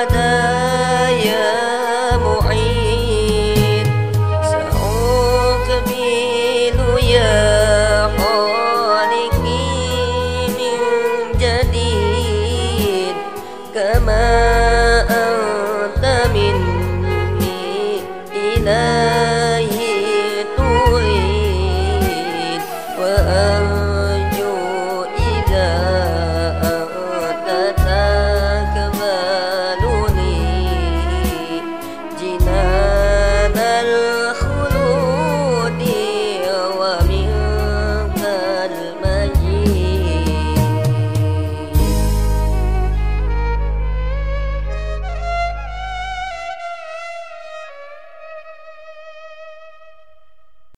swadaya